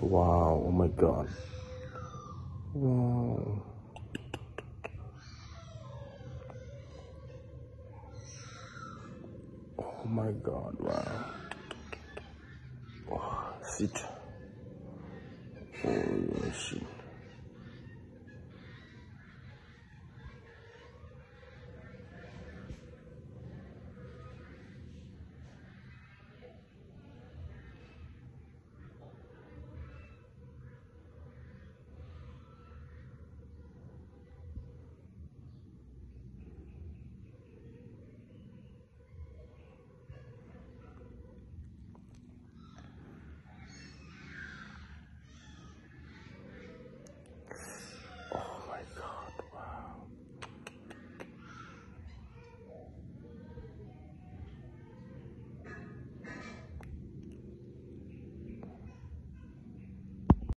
Wow, oh my god. Wow. Oh my god, wow. Oh, sit. Oh, shit.